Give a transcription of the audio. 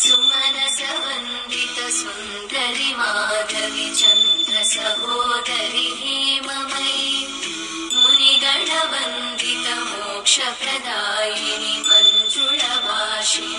सुमनसवन्दित सुन्दरि माधवि चन्द्र सहोदरि हेममयि मुनिगढवन्दित मोक्षप्रदायिनि मञ्जुलवाशि